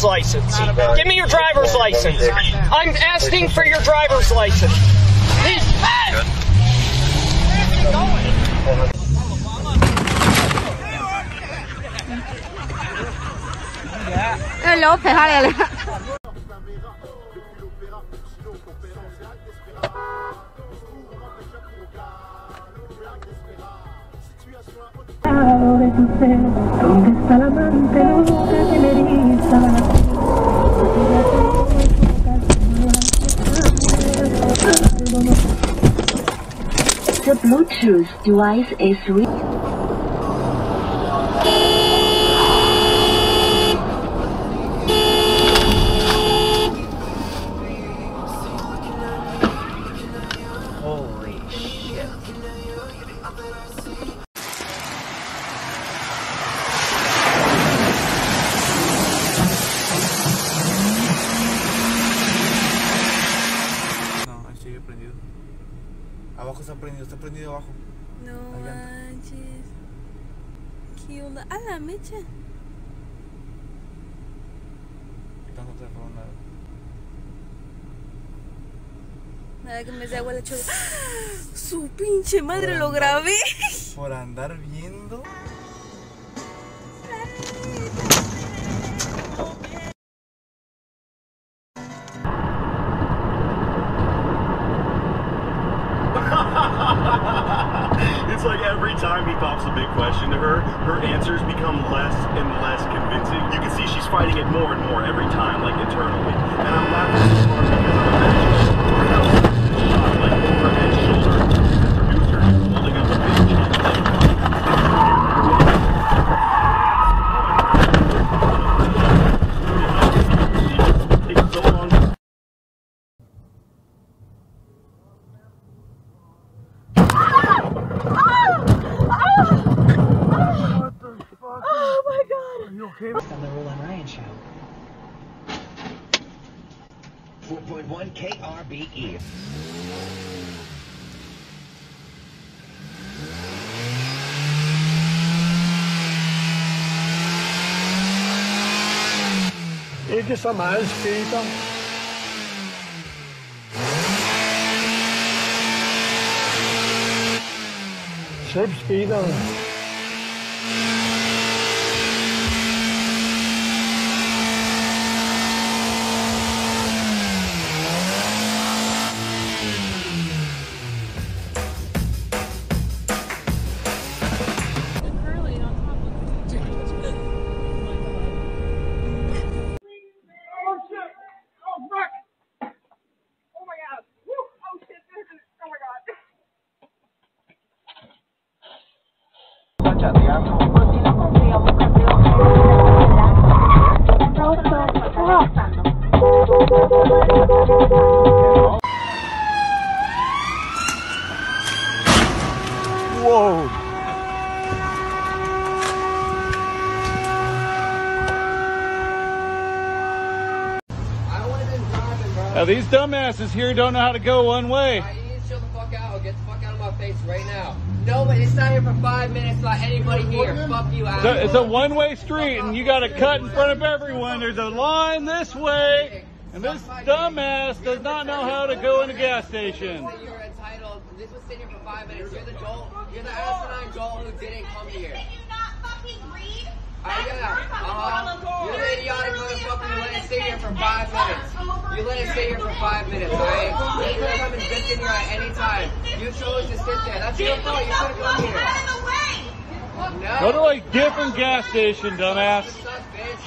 driver's license. Give me your driver's license. I'm asking for your driver's license. He's Eh, López, dale. de tu ser, ¿dónde está el amante loca que me eriza Bluetooth device is abajo. No manches. ¿Qué onda? ¡A la mecha! Quitando otra forma nada. Nada que me dé agua la chola. ¡Su pinche madre lo grabé! Por andar viendo. 4.1 KRBE. Ikke så meget skater. Whoa! Now these dumbasses here don't know how to go one way. Fuck out or get the fuck out of my face right now. Nobody, it's not here for five minutes, not anybody here. Fuck you, It's a, asshole. it's a one-way street, and you got to cut in front of everyone. There's a line this way, and this dumbass does not know how to go in a gas station. You're entitled. This was sitting here for five minutes. You're the Joel. You're the asinine Joel who didn't come here. Can you not fucking read? I yeah. Uh-huh. You're the idiotic motherfucker who let it sit here for five minutes. You let it sit here for five minutes, alright? You could come and sit in here at any time. You chose to sit there. That's your fault. You should have come here. No. Go to a different gas station, dumbass. Sucks, bitch.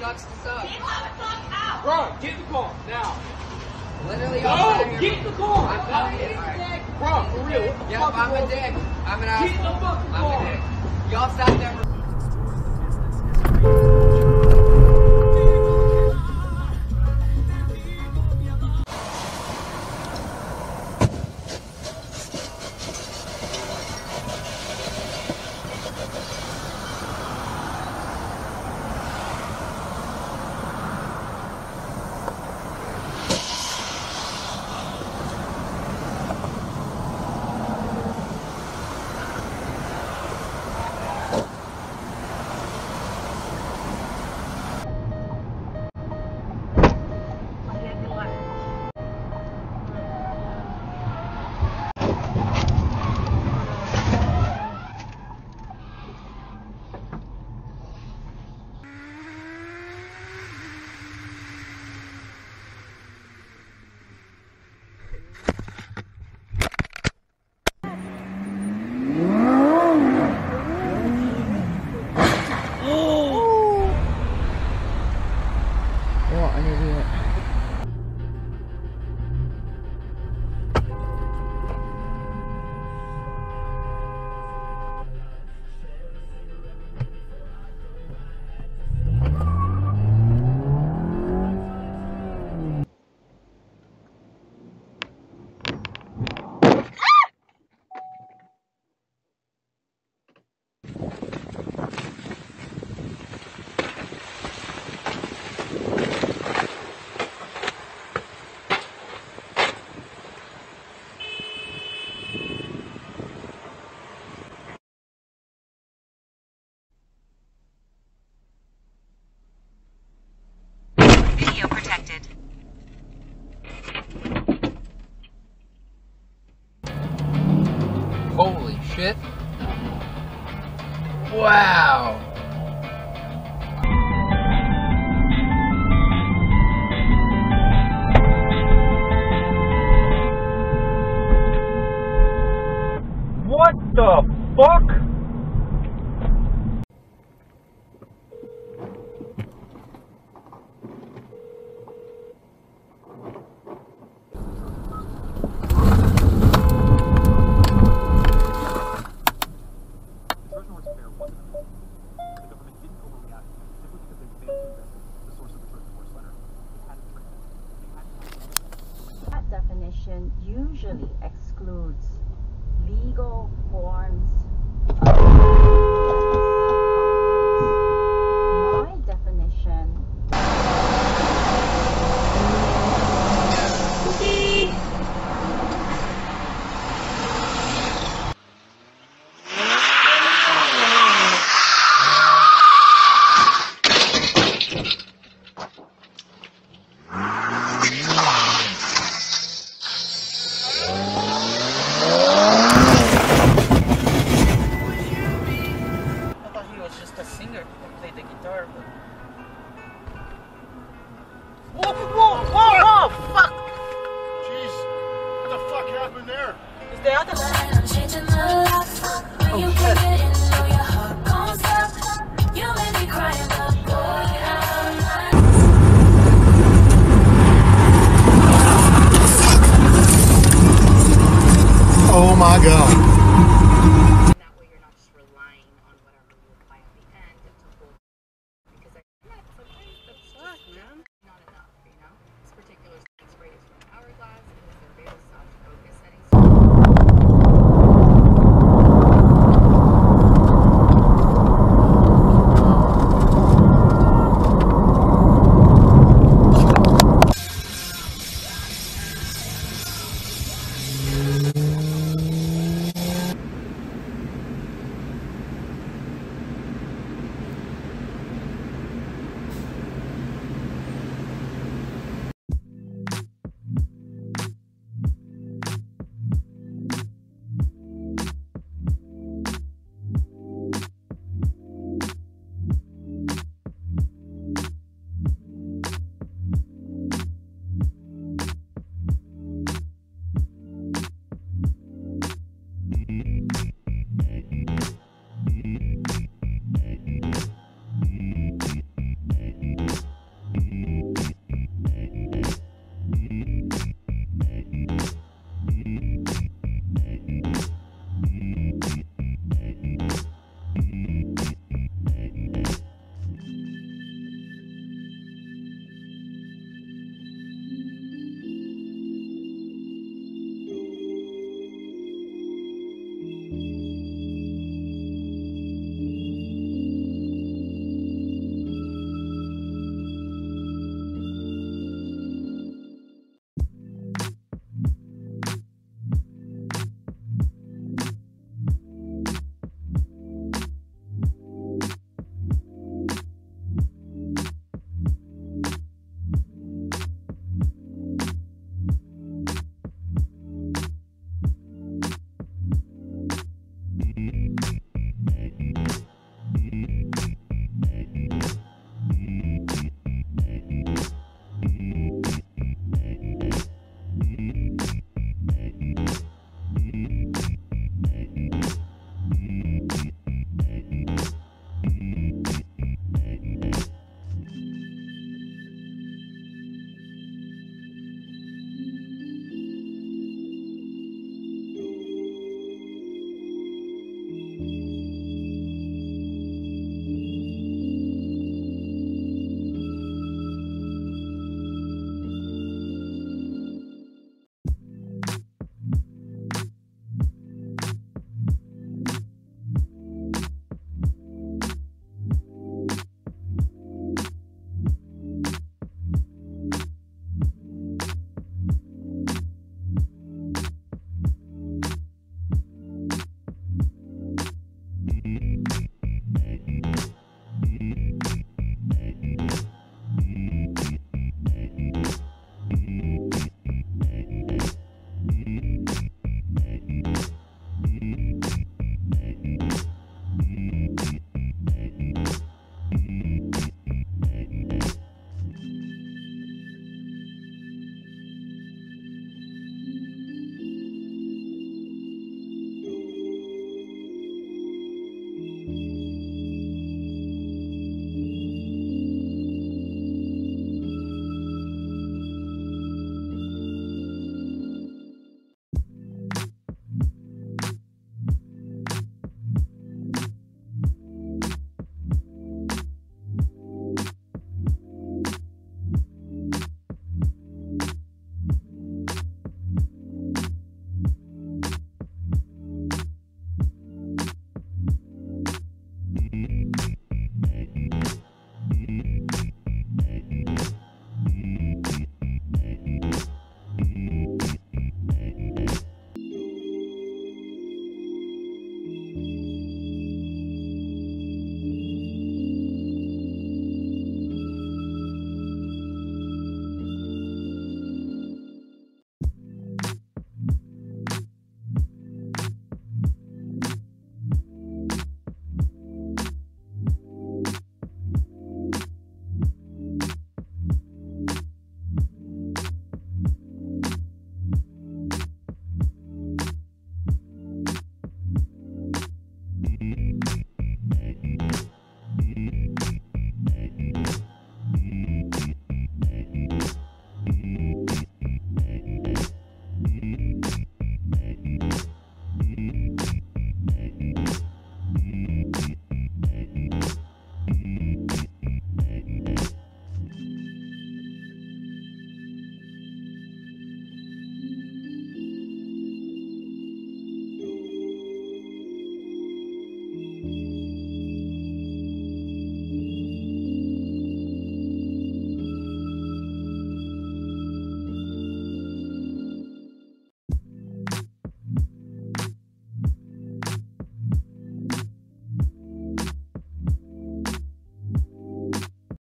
Sucks to suck. Bro, get the car now. Literally, No, outside here. get the car. I'm coming in. Alright. Bro, for real. What the Yeah, fuck I'm a dick. I'm an Get the asshole. fucking I'm car. a dick. Y'all sat there